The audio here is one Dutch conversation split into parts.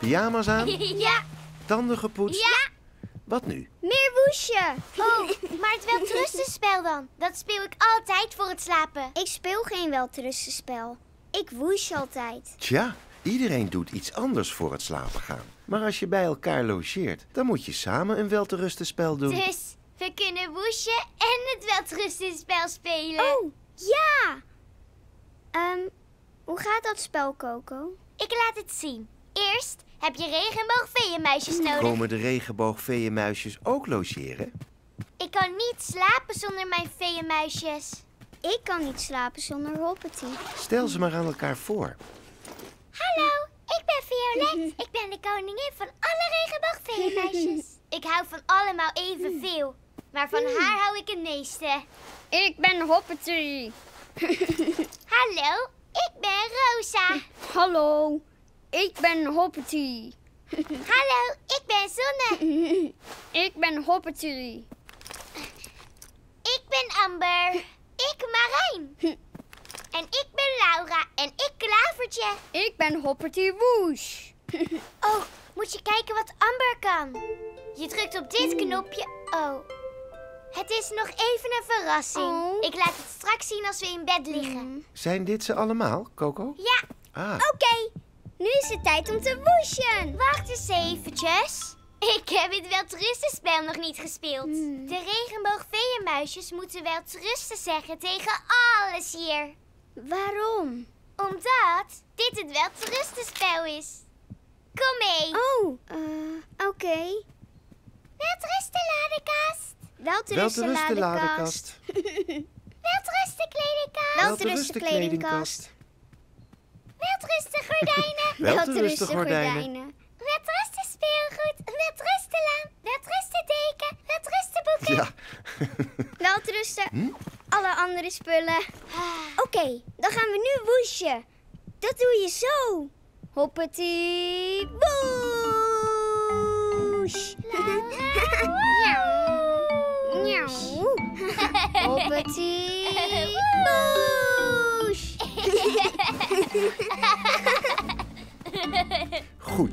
Pyjama's aan? Ja, Tanden gepoetst? ja. Wat nu? Meer woesje. Oh, maar het welterustenspel dan. Dat speel ik altijd voor het slapen. Ik speel geen welterustenspel. Ik woes altijd. Tja, iedereen doet iets anders voor het slapen gaan. Maar als je bij elkaar logeert, dan moet je samen een welterustenspel doen. Dus we kunnen woesje en het welterustenspel spelen. Oh, ja. Ehm, hoe gaat dat spel, Coco? Ik laat het zien. Eerst heb je regenboogveeënmuisjes nodig. Komen de regenboogveeënmuisjes ook logeren? Ik kan niet slapen zonder mijn veeënmuisjes. Ik kan niet slapen zonder Hoppety. Stel ze maar aan elkaar voor. Hallo, ik ben Violet. Ik ben de koningin van alle regenboogveeënmuisjes. Ik hou van allemaal evenveel. Maar van haar hou ik het meeste. Ik ben Hoppety. Hallo, ik ben Rosa. Hallo, ik ben Hoppety. Hallo, ik ben Zonne. Ik ben Hoppety. Ik ben Amber. Ik Marijn. En ik ben Laura. En ik Klavertje. Ik ben Hoppety Woes. Oh, moet je kijken wat Amber kan. Je drukt op dit knopje. Oh. Het is nog even een verrassing. Oh. Ik laat het straks zien als we in bed liggen. Zijn dit ze allemaal, Coco? Ja, Ah, Oké, nu is het tijd om te woesjen. wacht eens eventjes. Ik heb het welterustenspel nog niet gespeeld. De regenboogveeënmuisjes moeten welterusten zeggen tegen alles hier. Waarom? Omdat dit het welterustenspel is. Kom mee. Oh, eh, oké. Welterusten ladekast. Welterusten ladekast. Welterusten kledingkast. Welterusten kledingkast. Welterusten gordijnen. Welterusten gordijnen. Welterusten speelgoed. Welterusten laan. Welterusten deken. Welterusten boeken. Ja. Welterusten alle andere spullen. Oké, dan gaan we nu woesje. Dat doe je zo. Hoppety woes. Miauw. Hoppety woes. Goed,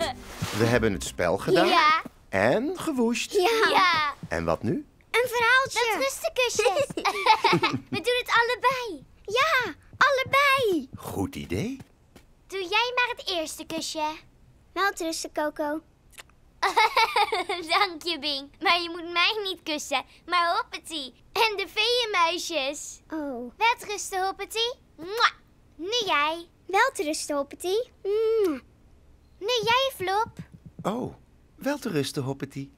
we hebben het spel gedaan Ja. en gewoest. Ja, Ja. En wat nu? een verhaaltje. Welterustenkusjes. we doen het allebei. Ja, allebei. Goed idee. Doe jij maar het eerste kusje. Welterusten, Coco. Dank je, Bing. Maar je moet mij niet kussen, maar Hoppety. En de veeënmuisjes. Oh. Welterusten, Hoppety. Mwah. Jij. Welterusten, Hoppety. Mm. Nu jij, Flop. Oh, wel te rusten, Hoppety.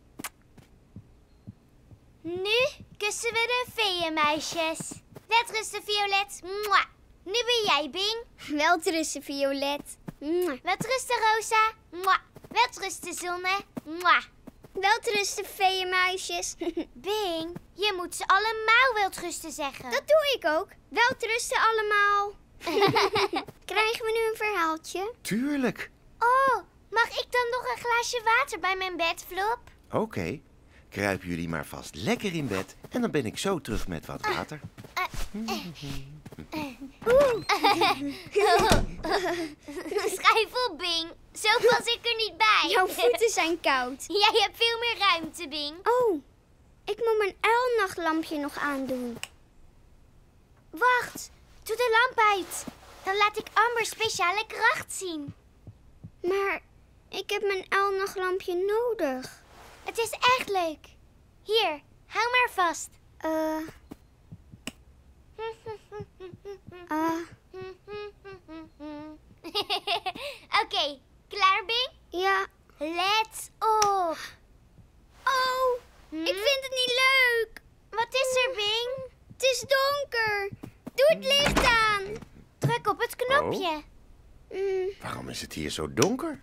Nu kussen we de veeënmuisjes. Welterusten, Violet. Mwah. Nu ben jij, Bing. Welterusten, Violet. Mwah. Welterusten, Rosa. Mwah. Welterusten, Zonne. Mwah. Welterusten, veeënmuisjes. Bing, je moet ze allemaal welterusten zeggen. Dat doe ik ook. Welterusten allemaal. Krijgen we nu een verhaaltje? Tuurlijk. Oh, mag ik dan nog een glaasje water bij mijn bed, Flop? Oké, kruipen jullie maar vast lekker in bed en dan ben ik zo terug met wat water. Schrijf op, Bing. Zo pas ik er niet bij. Jouw voeten zijn koud. Jij hebt veel meer ruimte, Bing. Oh, ik moet mijn uilnachtlampje nog aandoen. Wacht, doe de lamp uit. Dan laat ik Amber speciale kracht zien. Maar ik heb mijn uilnachtlampje nodig. Het is echt leuk. Hier, hou maar vast. Eh, ah, Oké, klaar, Bing? ja. Let's op. Oh, ik vind het niet leuk. Wat is er, Bing? Het is donker. Doe het licht aan. Druk op het knopje. Mm, Waarom is het hier zo donker?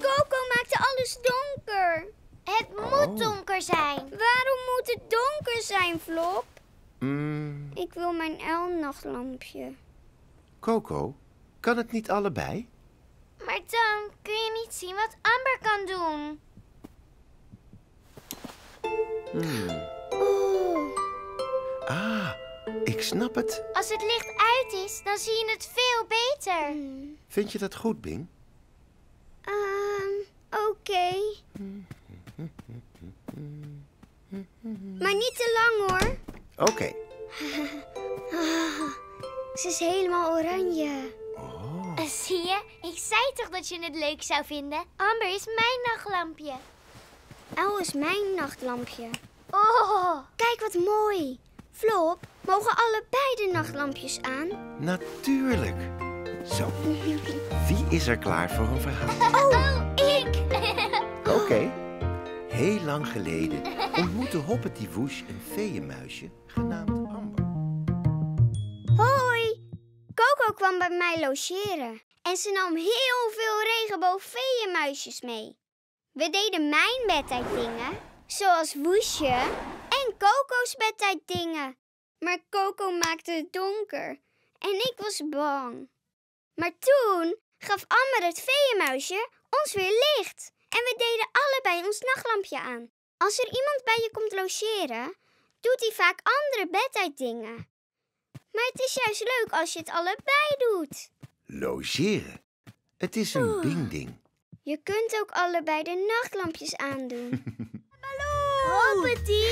Coco maakte alles donker. Het Oh. moet donker zijn. Waarom moet het donker zijn, Flop? Mm, Ik wil mijn uilnachtlampje. Coco, kan het niet allebei? Maar dan kun je niet zien wat Amber kan doen. Oh, Ah, ik snap het. Als het licht uit is, dan zie je het veel beter. Vind je dat goed, Bing? Ehm, oké. Maar niet te lang hoor. Oké. Ze is helemaal oranje. Eh, Zie je? Ik zei toch dat je het leuk zou vinden? Amber is mijn nachtlampje. El is mijn nachtlampje. Oh, Kijk wat mooi. Flop, mogen allebei de nachtlampjes aan? Natuurlijk. Zo. Wie is er klaar voor een verhaal? oh ik. Oké. Heel lang geleden ontmoette Hoppety Woesh een feeënmuisje genaamd Amber. Hoi! Coco kwam bij mij logeren en ze nam heel veel regenboogfeeënmuisjes mee. We deden mijn bedtijddingen, zoals Woesje en Coco's bedtijddingen. Maar Coco maakte het donker en ik was bang. Maar toen gaf Amber het feeënmuisje ons weer licht en we deden allebei ons nachtlampje aan. Als er iemand bij je komt logeren, doet hij vaak andere bedtijddingen. Maar het is juist leuk als je het allebei doet. Logeren. Het is een ding-ding. Je kunt ook allebei de nachtlampjes aandoen. Hoppety.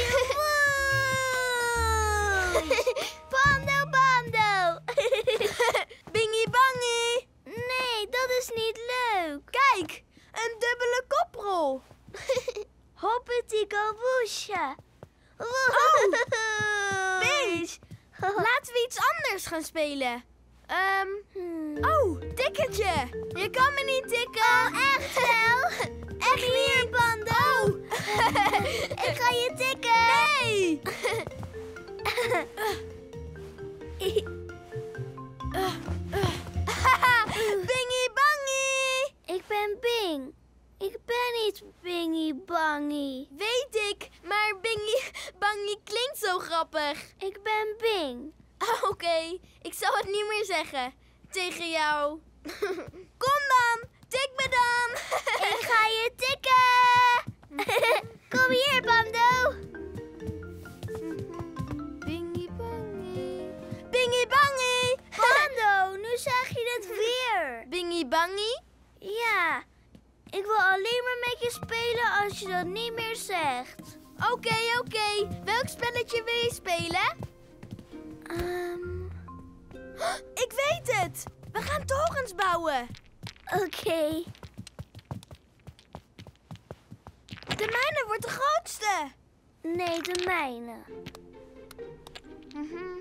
Pando, pando. Bingy Bangy! Nee, dat is niet leuk. Kijk, een dubbele koprol. Hoppety kaboesje. Oh, laten we iets anders gaan spelen. Ehm, oh, tikketje. Je kan me niet tikken. Oh, echt wel? Echt niet, Bando. Ik ga je tikken. Nee. Bingy Bangy! Ik ben Bing. Ik ben niet Bingy Bangy. Weet ik, maar Bingy Bangy klinkt zo grappig. Ik ben Bing. Ah, Oké, ik zal het niet meer zeggen. Tegen jou. Kom dan, tik me dan. Ik ga je tikken. Kom hier, Bando. Nu zeg je het weer. Bingy Bangy? Ja, ik wil alleen maar met je spelen als je dat niet meer zegt. Oké, oké. Welk spelletje wil je spelen? Ehm, Ik weet het. We gaan torens bouwen. Oké. De mijne wordt de grootste. Nee, de mijne. Bingy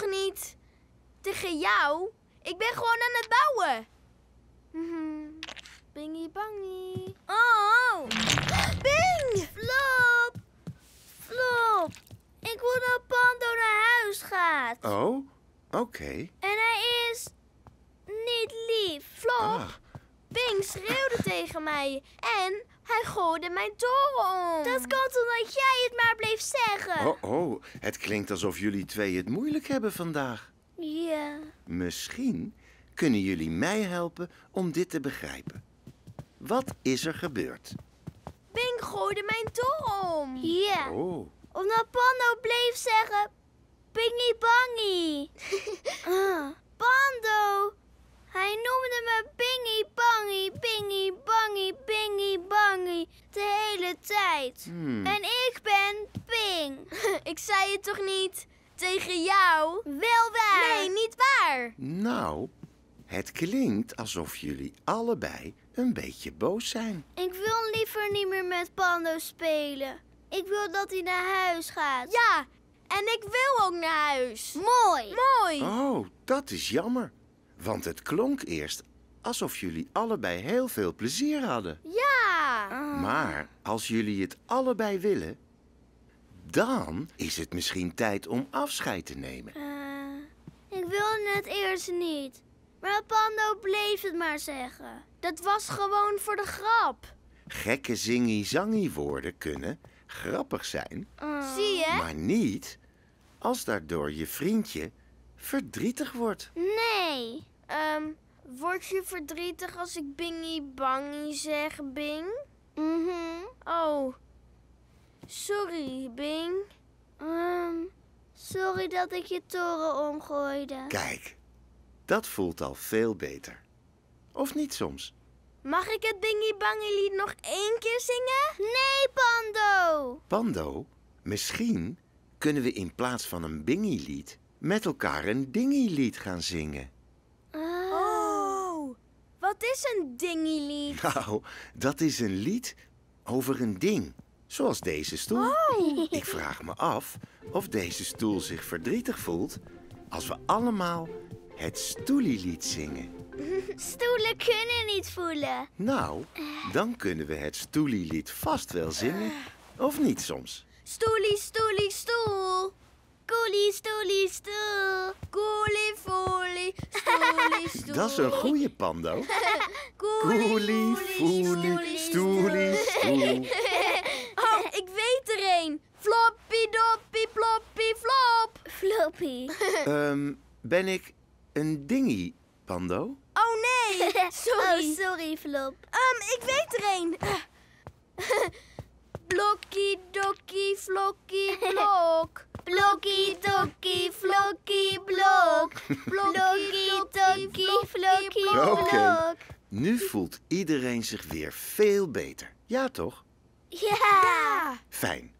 toch niet? Tegen jou? Ik ben gewoon aan het bouwen. Mhm. Bingy bangy. Oh! Bing! Flop! Flop! Ik wil dat Pando naar huis gaat. Oh, oké. En hij is niet lief. Flop, Ah, Bing schreeuwde tegen mij en hij gooide mijn toren om. Dat komt omdat jij het maar bleef zeggen. oh, oh. Het klinkt alsof jullie twee het moeilijk hebben vandaag. Ja. Misschien kunnen jullie mij helpen om dit te begrijpen. Wat is er gebeurd? Bing gooide mijn toren om. Ja. Oh, Omdat Pando bleef zeggen... Bingy Bangy. Ah, Pando. Hij noemde me Bingy Bangy, Bingy Bangy, Bingy Bangy. De hmm. En ik ben Ping. Ik zei het toch niet? Tegen jou? Wel waar. Nee, niet waar. Nou, het klinkt alsof jullie allebei een beetje boos zijn. Ik wil liever niet meer met Pando spelen. Ik wil dat hij naar huis gaat. Ja, en ik wil ook naar huis. Mooi. Mooi. Oh, dat is jammer. Want het klonk eerst alsof jullie allebei heel veel plezier hadden. Ja. Maar als jullie het allebei willen, dan is het misschien tijd om afscheid te nemen. Eh, ik wilde het eerst niet. Maar Pando bleef het maar zeggen. Dat was gewoon voor de grap. Gekke zingy-zangy woorden kunnen grappig zijn, Zie je? maar niet als daardoor je vriendje verdrietig wordt. Nee. Word je verdrietig als ik bingy bangy zeg, Bing? Mhm. Oh. Sorry, Bing. Ehm, sorry dat ik je toren omgooide. Kijk, dat voelt al veel beter. Of niet soms? Mag ik het Bingy Bangy lied nog één keer zingen? Nee, Pando! Pando, misschien kunnen we in plaats van een bingy-lied met elkaar een dingy-lied gaan zingen. Oh. Wat is een dingy-lied? Nou, dat is een lied over een ding, zoals deze stoel. Ik vraag me af of deze stoel zich verdrietig voelt als we allemaal het stoelielied zingen. Stoelen kunnen niet voelen. Nou, dan kunnen we het stoelielied vast wel zingen, of niet soms? Stoelie, stoelie, stoel. Koelie, stoelie, stoel. Koelie, foelie, stoelie. Dat is een goede pando. Koelie, foelie, stoelie, stoel. Oh, ik weet er een. Floppy, doppie, ploppie, flop. Floppy. Ehm, ben ik een dingy, pando? Oh nee, sorry. Oh, sorry, Flop. Ehm, ik weet er een. Blokkie, dokkie, flokkie, blok. Blokkie, tokkie, flokkie, blok. Blokkie, tokkie, flokkie, Oké. blok. Nu voelt iedereen zich weer veel beter. Ja, toch? Ja. Fijn.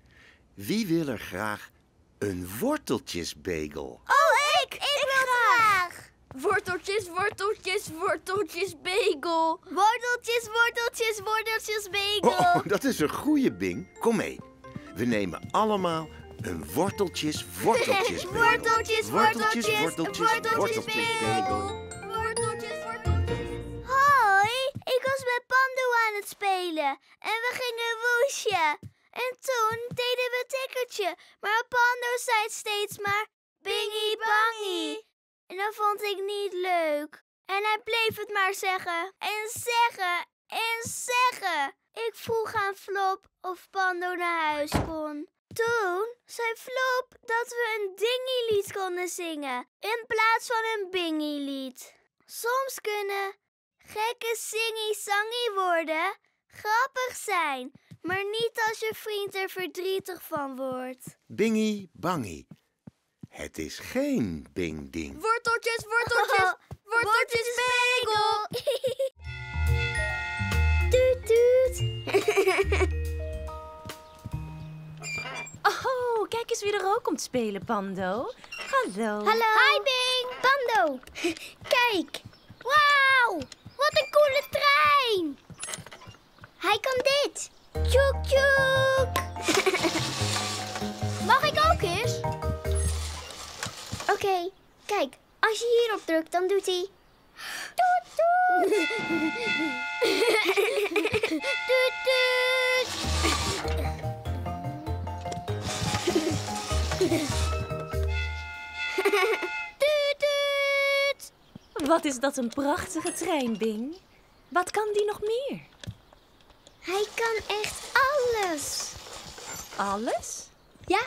Wie wil er graag een worteltjesbagel? Oh, ik! Ik wil graag. Worteltjes, worteltjes, worteltjes, bagel. Worteltjes, worteltjes, worteltjes, bagel. Oh, dat is een goede Bing. Kom mee. We nemen allemaal een worteltjes, worteltjes. Worteltjes, worteltjes, worteltjes. Worteltjes, worteltjes. Hoi, ik was met Pando aan het spelen en we gingen woesje. En toen deden we tikkertje, maar Pando zei steeds maar bingy bangy. En dat vond ik niet leuk. En hij bleef het maar zeggen en zeggen en zeggen. Ik vroeg aan Flop of Pando naar huis kon. Toen zei Flop dat we een dingy-lied konden zingen in plaats van een bingy-lied. Soms kunnen gekke singy-sangy woorden grappig zijn, maar niet als je vriend er verdrietig van wordt. Bingy bangy. Het is geen bing ding. Worteltjes, worteltjes, worteltjes, bagel. Tuut, tuut. Oh, kijk eens wie er ook komt spelen, Pando. Hallo. Hallo. Hi, Bing. Pando. Kijk. Wauw. Wat een coole trein. Hij kan dit. Tjoek, tjoek. Mag ik ook eens? Oké, kijk. Als je hierop drukt, dan doet hij... Toet, toet. toet, toet. Wat is dat een prachtige trein, Bing. Wat kan die nog meer? Hij kan echt alles. Alles? Ja,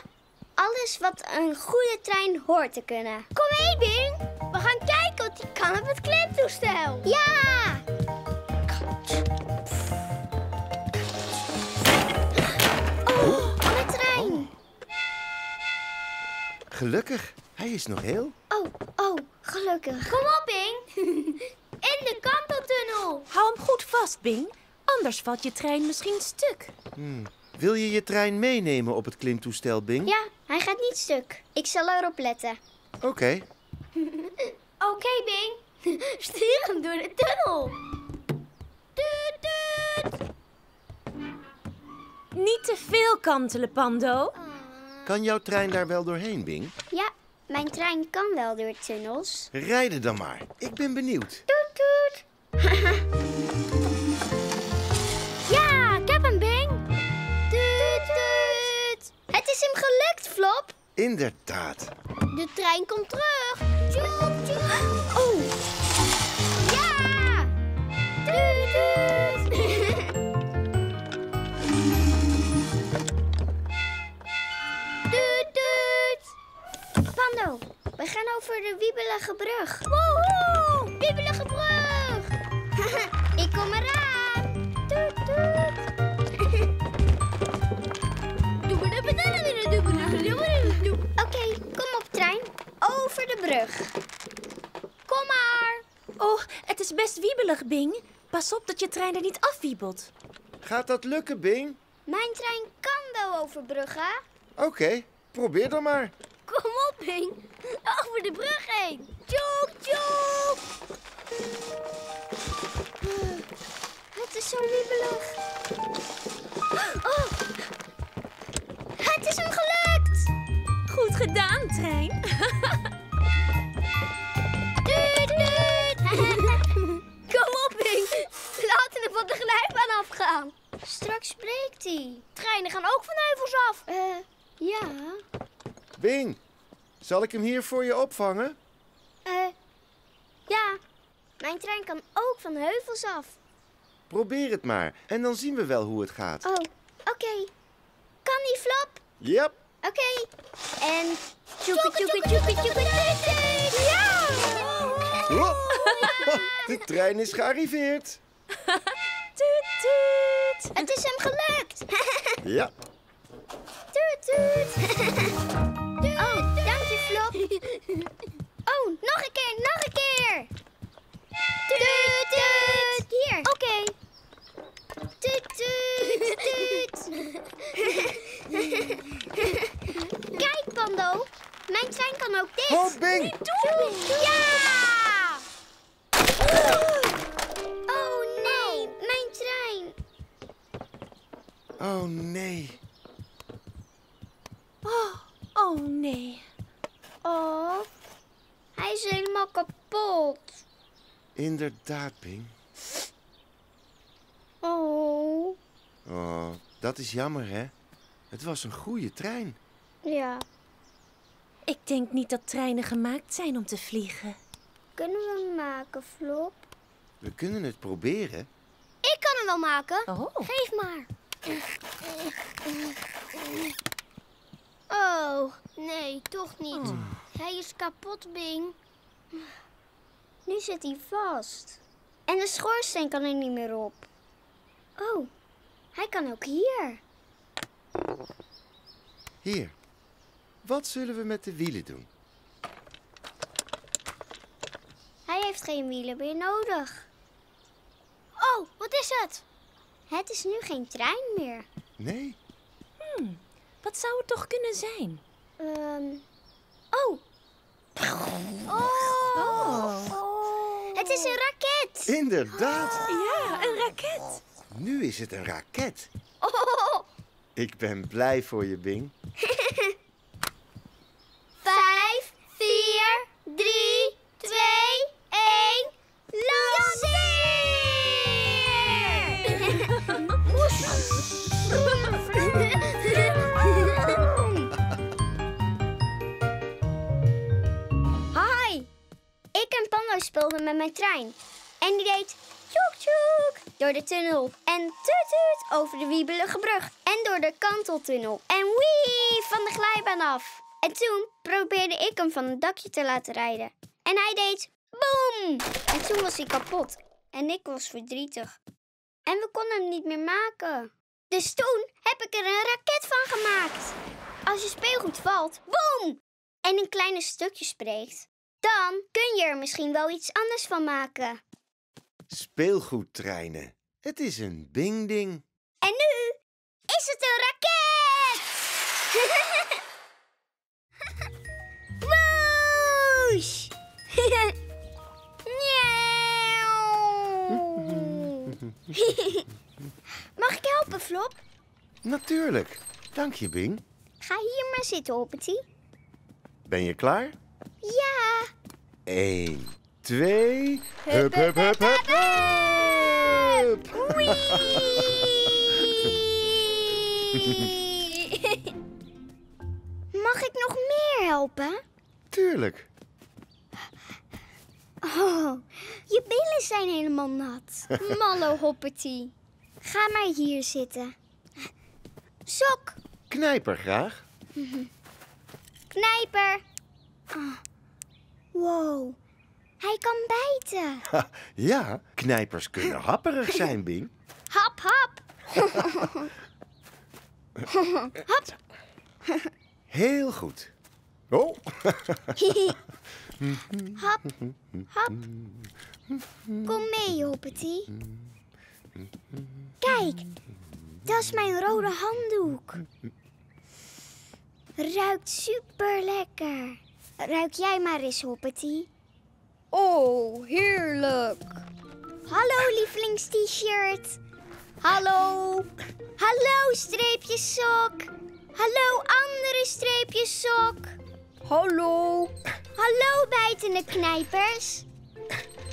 alles wat een goede trein hoort te kunnen. Kom mee, Bing. We gaan kijken wat hij kan op het klimtoestel. Ja! Oh, mijn trein. Gelukkig, hij is nog heel. Oh, oh, gelukkig. Kom op, Bing. In de kanteltunnel. Hou hem goed vast, Bing. Anders valt je trein misschien stuk. Wil je je trein meenemen op het klimtoestel, Bing? Ja, hij gaat niet stuk. Ik zal erop letten. Oké. Oké, Bing. Stuur hem door de tunnel. Tuut, tuut. Niet te veel kantelen, Pando. Kan jouw trein daar wel doorheen, Bing? Ja, mijn trein kan wel door tunnels. Rijden dan maar. Ik ben benieuwd. Toet, toet. ja, ik heb hem, Bing. Toet, toet. Het is hem gelukt, Flop. Inderdaad. De trein komt terug. Tjoep. Oh. Ja. Toet, toet. We gaan over de Wiebelige Brug. Woehoe! Wiebelige Brug! Ik kom eraan. Toet, toet. Oké, kom op trein. Over de brug. Kom maar. Oh, het is best wiebelig, Bing. Pas op dat je trein er niet afwiebelt. Gaat dat lukken, Bing? Mijn trein kan wel overbruggen. Oké, probeer dan maar. Kom op, Bing. Over de brug heen. Tjoek, tjoek. Het is zo wiebelig. Oh, het is hem gelukt. Goed gedaan, trein. Duut, duut. Kom op, Bing. Laten we van de glijbaan afgaan. Straks breekt hij. Treinen gaan ook van heuvels af. Eh, ja. Bing, zal ik hem hier voor je opvangen? Eh, ja. Mijn trein kan ook van heuvels af. Probeer het maar en dan zien we wel hoe het gaat. Oh, oké. Kan die flop? Yep. Oké. En tjoeke tjoeke tjoeke tjoeke. Ja! Oh, de trein is gearriveerd. Toet, toet. Het is hem gelukt. Ja, Toet toet. Kijk, Pando. Mijn trein kan ook dit. Oh, Bing! Ja! Oh nee, mijn trein. Oh nee. Oh, oh nee. Oh, hij is helemaal kapot. Inderdaad, Bing. Oh, Oh, dat is jammer, hè? Het was een goede trein. ja. Ik denk niet dat treinen gemaakt zijn om te vliegen. Kunnen we hem maken, Flop? We kunnen het proberen. Ik kan hem wel maken. Oh, Geef maar. Oh, nee, toch niet. Hij is kapot, Bing. Nu zit hij vast. En de schoorsteen kan er niet meer op. Oh, hij kan ook hier. Hier. Wat zullen we met de wielen doen? Hij heeft geen wielen meer nodig. Oh, wat is het? Het is nu geen trein meer. Nee? wat zou het toch kunnen zijn? Ehm. Oh, Oh. het is een raket. Inderdaad. Ja, een raket. Nu is het een raket. Oh, Ik ben blij voor je, Bing. En wee van de glijbaan af. En toen probeerde ik hem van het dakje te laten rijden. En hij deed boem! En toen was hij kapot. En ik was verdrietig. En we konden hem niet meer maken. Dus toen heb ik er een raket van gemaakt. Als je speelgoed valt, boem! En in kleine stukjes breekt, dan kun je er misschien wel iets anders van maken. Speelgoedtreinen. Het is een Bing-ding. En nu is het een raket! Miauw. Mag ik helpen, Flop? Natuurlijk. Dank je, Bing. Ga hier maar zitten, Hoppety. Ben je klaar? Ja. Eén, twee... Hup, hup, hup, hup, hup! Mag helpen? Tuurlijk. Oh, je billen zijn helemaal nat. Mallo Hoppety. Ga maar hier zitten. Sok, Knijper graag. knijper. Ah, Wow, hij kan bijten. Ha, ja, knijpers kunnen happerig zijn, Bing. Hap, hap. Heel goed. Oh, Hap, hap. Kom mee, Hoppety. Kijk, dat is mijn rode handdoek. Ruikt super lekker. Ruik jij maar eens, Hoppety. Oh, heerlijk. Hallo, lievelings-t-shirt. Hallo. Hallo, streepje sok. Hallo, andere streepje sok. Hallo. Hallo, bijtende knijpers.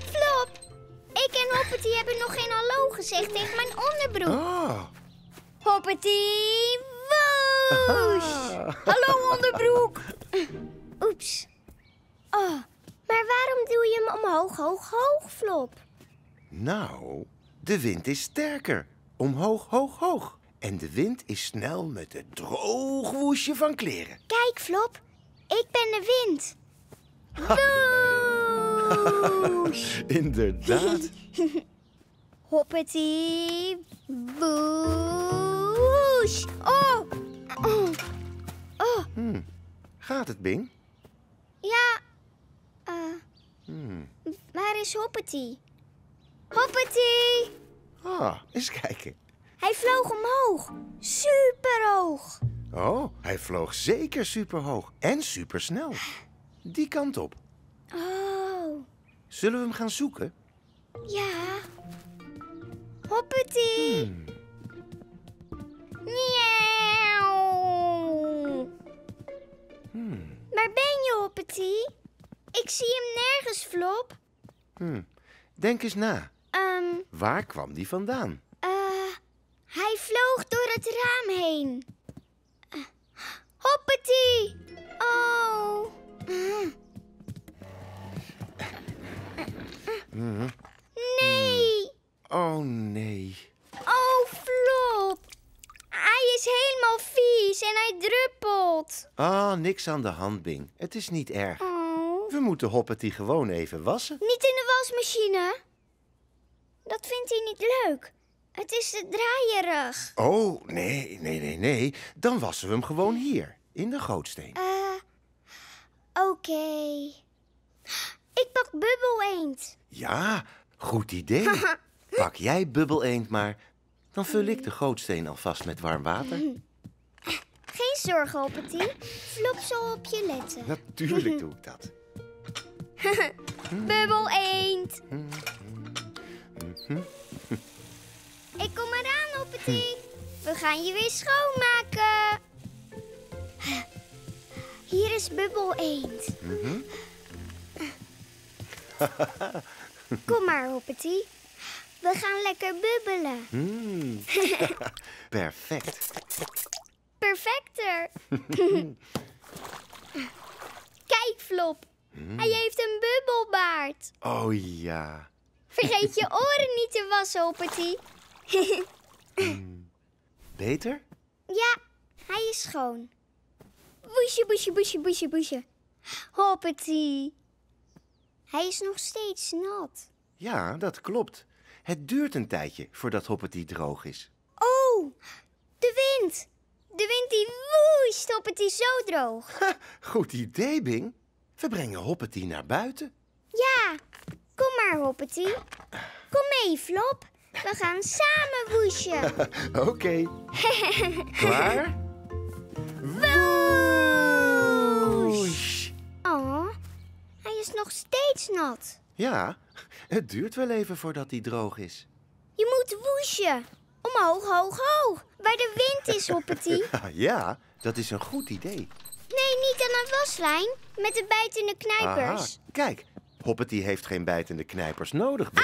Flop, ik en Hoppety hebben nog geen hallo gezegd tegen mijn onderbroek. Oh, Hoppety, woesh. Hallo, onderbroek. Oeps. Oh, maar waarom doe je hem omhoog, hoog, hoog, Flop? nou, de wind is sterker. Omhoog, hoog, hoog. En de wind is snel met het droog woesje van kleren. Kijk, Flop, ik ben de wind. Inderdaad. Hoppety, woesh. Oh, oh, oh. Hm. Gaat het, Bing? Ja, eh, Hm. waar is Hoppety? Hoppety! Ah, eens kijken. Hij vloog omhoog. Super hoog. Oh, hij vloog zeker superhoog en supersnel. Die kant op. Oh, Zullen we hem gaan zoeken? ja. Hoppety! Hm. Miauw. Hmm. Waar ben je, Hoppety? Ik zie hem nergens, Flop. Hm. Denk eens na. Ehm, Waar kwam die vandaan? eh, hij vloog door het raam heen. Hoppety! Oh. Nee! Oh nee. Oh, Flop. Hij is helemaal vies en hij druppelt. Ah, niks aan de hand, Bing. Het is niet erg. Oh. We moeten Hoppety gewoon even wassen. Niet in de wasmachine. Dat vindt hij niet leuk. Het is te draaierig. Oh, nee, nee, nee, nee. Dan wassen we hem gewoon hier, in de gootsteen. Eh, oké. Ik pak bubbel eend. Ja, goed idee. Pak jij bubbel eend maar. Dan vul ik de gootsteen alvast met warm water. Geen zorgen, Hoppety. Flop zal op je letten. Natuurlijk doe ik dat. Bubbel eend. Ik kom eraan, Hoppety. We gaan je weer schoonmaken. Is bubbel eend. Kom maar, Hoppety. We gaan lekker bubbelen. Mm. Perfect. Perfecter. Kijk, Flop. Hij heeft een bubbelbaard. Oh ja. Vergeet je oren niet te wassen, Hoppety. Beter? Ja, hij is schoon. Boesje, boesje, boesje, boesje, boesje. Hoppety. Hij is nog steeds nat. Ja, dat klopt. Het duurt een tijdje voordat Hoppety droog is. Oh, de wind. De wind die woest Hoppety zo droog. Ha, goed idee, Bing. We brengen Hoppety naar buiten. Ja, kom maar, Hoppety. Kom mee, Flop. We gaan samen woesje. Oké. Klaar? Woesh! Is nog steeds nat. Ja, het duurt wel even voordat hij droog is. Je moet woesje. Omhoog, hoog, hoog. Waar de wind is, Hoppety. Ja, dat is een goed idee. Nee, niet aan een waslijn. Met de bijtende knijpers. Aha, kijk, Hoppety heeft geen bijtende knijpers nodig. Ah,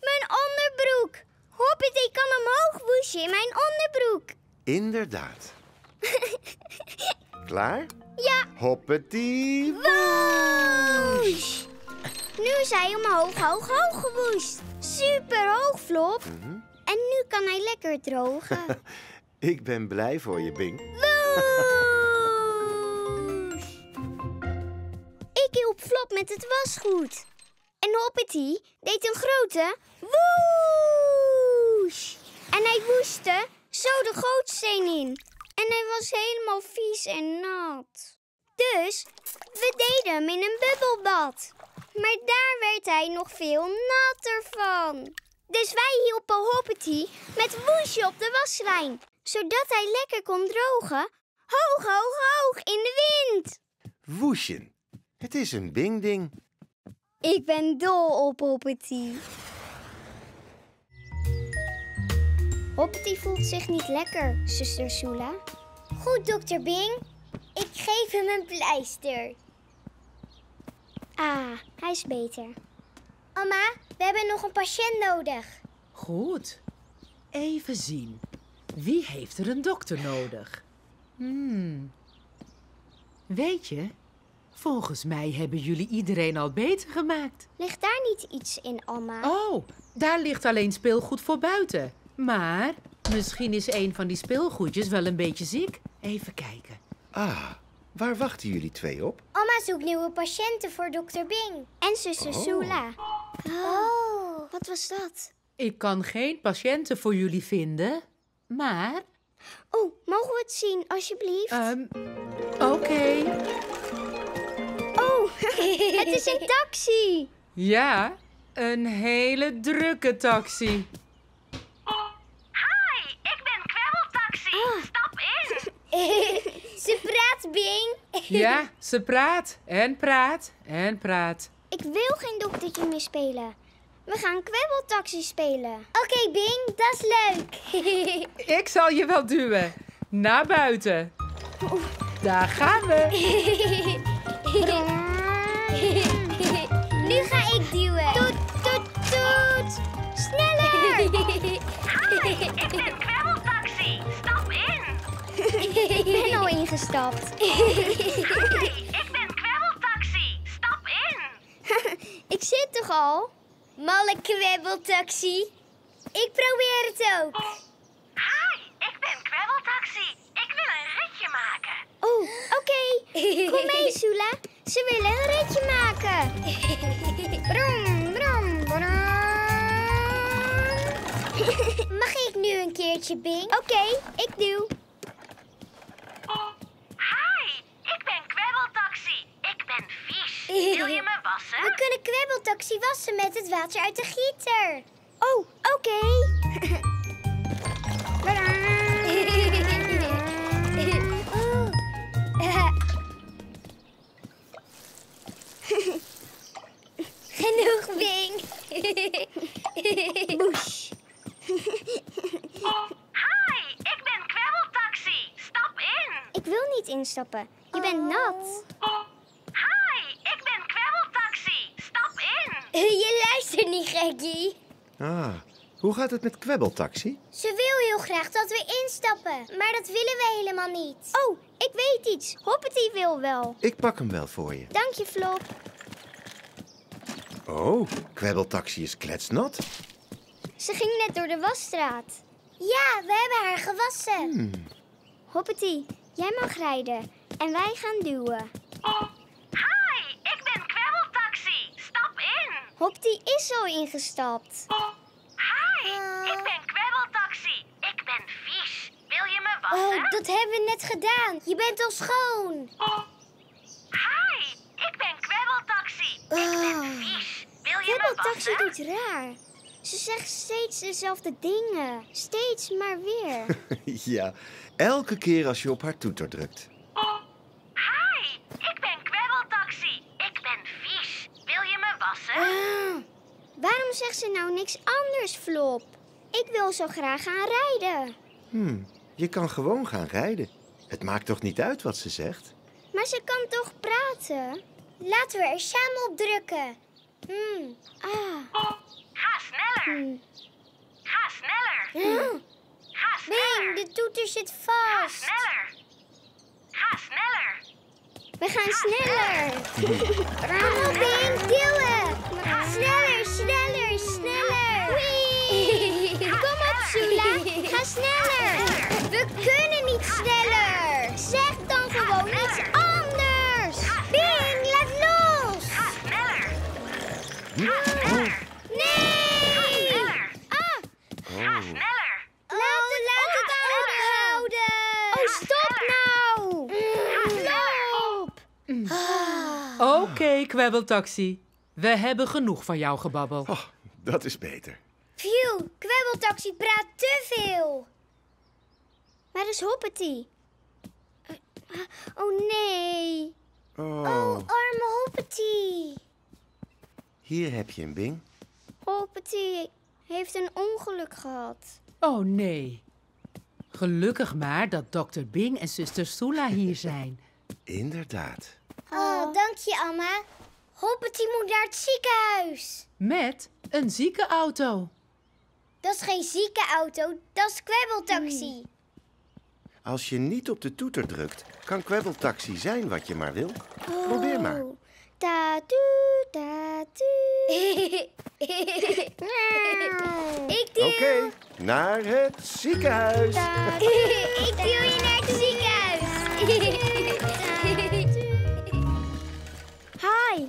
mijn onderbroek. Hoppety kan omhoog woesje in mijn onderbroek. Inderdaad. Klaar? Ja, Hoppety. woesh. Nu is hij omhoog, hoog, hoog gewoest. Super hoog, Flop. Mhm. En nu kan hij lekker drogen. Ik ben blij voor je, Bing. Woesh. Ik hielp Flop met het wasgoed. En Hoppety deed een grote woesh. En hij woestte zo de gootsteen in. En hij was helemaal vies en nat. Dus we deden hem in een bubbelbad. Maar daar werd hij nog veel natter van. Dus wij hielpen Hoppety met woesje op de waslijn. Zodat hij lekker kon drogen. Hoog, hoog, hoog in de wind. Woesjen. Het is een bingding. Ik ben dol op Hoppety. Hoppety voelt zich niet lekker, zuster Sula. Goed, dokter Bing. Ik geef hem een pleister. Ah, hij is beter. Mama, we hebben nog een patiënt nodig. Goed. Even zien. Wie heeft er een dokter nodig? Hmm. Weet je, volgens mij hebben jullie iedereen al beter gemaakt. Ligt daar niet iets in, Alma? Oh, daar ligt alleen speelgoed voor buiten. Maar misschien is een van die speelgoedjes wel een beetje ziek. Even kijken. Ah, waar wachten jullie twee op? Alma zoekt nieuwe patiënten voor dokter Bing. En zuster Oh. Sula. Oh, wat was dat? Ik kan geen patiënten voor jullie vinden, maar... Oh, mogen we het zien, alsjeblieft? ehm, Oké. Oh, het is een taxi. Ja, een hele drukke taxi. Hi, ik ben Kwebbeltaxi. Stap in. Ze praat, Bing. Ja, ze praat en praat en praat. Ik wil geen doktertje meer spelen. We gaan kwebbeltaxi spelen. Oké, Bing, dat is leuk. Ik zal je wel duwen. Naar buiten. Daar gaan we. Ik ben Kwebbeltaxi. Stap in. ik zit toch al? Malle kwebbeltaxi. Ik probeer het ook. Hi, ik ben Kwebbeltaxi. Ik wil een ritje maken. Oh, oké. Kom mee, Sula. Ze willen een ritje maken. Brom, brom, brom. Mag ik nu een keertje, Bing? Oké, ik duw. Hi, ik ben Kwebbeltaxi. Ik ben vies. Wil je me wassen? We kunnen kwebbeltaxi wassen met het water uit de gieter. Oh, oké. Genoeg, Bing. Boes. Hi, ik ben Kwebbeltaxi. Stap in. Ik wil niet instappen. Je bent nat. Hi, ik ben Kwebbeltaxi. Stap in. Je Ah, hoe gaat het met Kwebbeltaxi? Ze wil heel graag dat we instappen, maar dat willen we helemaal niet. Oh, ik weet iets. Hoppety wil wel. Ik pak hem wel voor je. Dank je, Flop. Oh, Kwebbeltaxi is kletsnat. Ze ging net door de wasstraat. Ja, we hebben haar gewassen. Hoppety, jij mag rijden en wij gaan duwen. Hi, ik ben Kwebbeltaxi. Stap in. Hoppety is al ingestapt. Hi, ik ben Kwebbeltaxi. Ik ben vies. Wil je me wassen? Oh, dat hebben we net gedaan. Je bent al schoon. Hi, ik ben Kwebbeltaxi. Ik ben Oh. vies. Wil je me Kwebbeltaxi wassen? doet raar. Ze zegt steeds dezelfde dingen. Steeds maar weer. ja, elke keer als je op haar toeter drukt. Hi, ik ben Kwebbeltaxi. Ik ben vies. Wil je me wassen? Ah, waarom zegt ze nou niks anders, Flop? Ik wil zo graag gaan rijden. Hmm, je kan gewoon gaan rijden. Het maakt toch niet uit wat ze zegt? Maar ze kan toch praten? Laten we er samen op drukken. Hmm. Ah. Ga sneller. Hmm. Ga sneller. Ga sneller. Bing, de toeter zit Ga vast. sneller. Ga sneller. We gaan sneller. Kom op, Bing. Sneller, sneller, sneller. Sula. Ga sneller. We kunnen niet sneller. Zeg dan gewoon iets anders. Bing, laat los. Ga sneller. Nee. Sneller. Ah, Ga sneller. laat het, laat het ophouden. Oh, stop nou. Ga sneller. Stop. Nee, kwebbeltaxi. We hebben genoeg van jouw gebabbel. Oh, dat is beter. Phew, kwebbeltaxi praat te veel. Waar is Hoppety? Eh, oh nee. Oh, Arme Hoppety. hier heb je een Bing. Hoppety heeft een ongeluk gehad. Oh nee. Gelukkig maar dat dokter Bing en zuster Sula hier zijn. Inderdaad. Oh, dank je, Amma. Hoppety moet naar het ziekenhuis. Met een ziekenauto. Dat is geen ziekenauto, dat is kwebbeltaxi. Als je niet op de toeter drukt, kan kwebbeltaxi zijn wat je maar wil. Probeer maar. Oh, Tatu, tatu. Ik duw. Oké, naar het ziekenhuis. Ik duw je naar het ziekenhuis. Hi.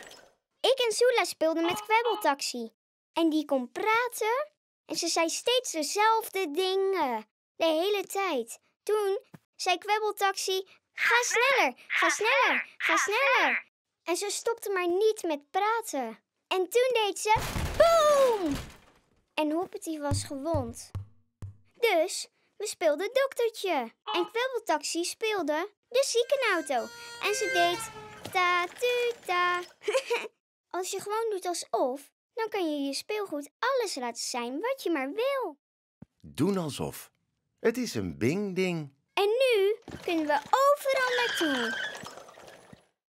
Ik en Sula speelden met kwebbeltaxi. En die kon praten. En ze zei steeds dezelfde dingen. De hele tijd. Toen zei kwebbeltaxi... Ga sneller, ga sneller, ga sneller. En ze stopte maar niet met praten. En toen deed ze... Boom! En Hoppety was gewond. Dus we speelden doktertje. En Kwebbeltaxi speelde de ziekenauto. En ze deed ta tu ta. Als je gewoon doet alsof, dan kan je je speelgoed alles laten zijn wat je maar wil. Doen alsof. Het is een Bing-ding. En nu kunnen we overal naartoe.